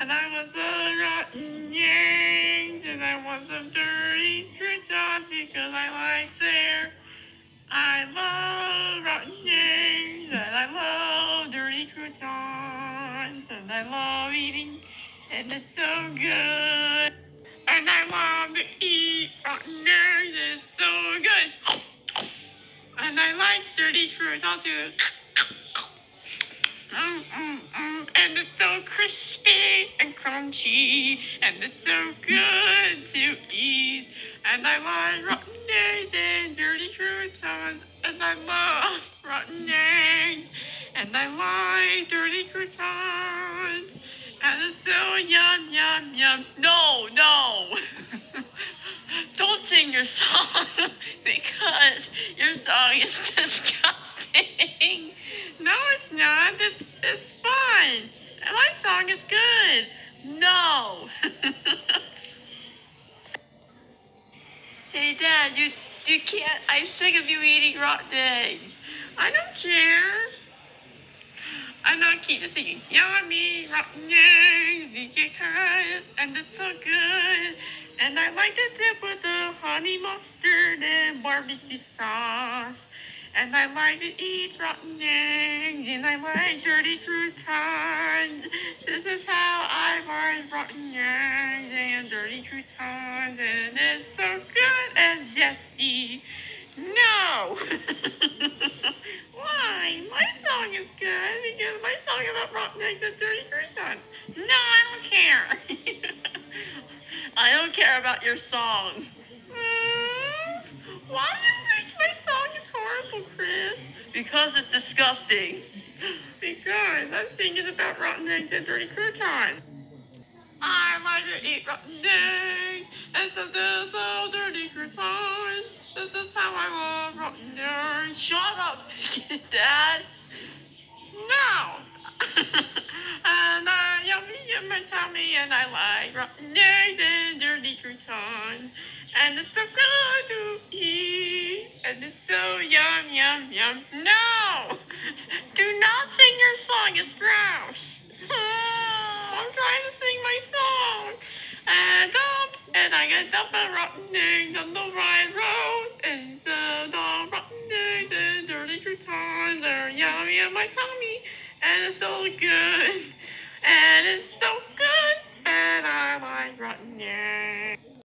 And I was a rotten eggs, and I want some dirty croutons because I like their. I love rotten eggs, and I love dirty croutons, and I love eating, and it's so good. And I love to eat rotten eggs, it's so good. And I like dirty croutons too. Mm, mm. And it's so crispy and crunchy, and it's so good to eat. And I like rotten eggs and dirty croutons, and I love rotten eggs, and I like dirty croutons, and it's so yum, yum, yum. No, no. Don't sing your song because your song is disgusting. No, it's not. It's, And My song is good. No. hey, Dad, you you can't. I'm sick of you eating rotten eggs. I don't care. I'm not keep singing. Yummy rotten eggs, because and it's so good. And I like to dip with the honey mustard and barbecue sauce. And I like to eat rotten eggs, and I like dirty croutons. This is how I like rotten eggs and dirty croutons, and it's so good and zesty. No! Why? My song is good because my song is about rotten eggs and dirty croutons. No, I don't care. I don't care about your song. Mm, why do you think my song is horrible, Chris? Because it's disgusting. Because I'm singing about rotten eggs and dirty croutons. I like to eat rotten eggs and some this so dirty croutons. This is how I love rotten eggs. Shut up, Dad. No. And I like rotten eggs and dirty croutons. And it's so good to eat. And it's so yum, yum, yum. No! Do not sing your song. It's gross. Hmm, I'm trying to sing my song. And dump, and I get dump a rotten eggs on the right road. And uh, the, the rotten eggs and dirty croutons are yummy in my tummy. And it's so good. And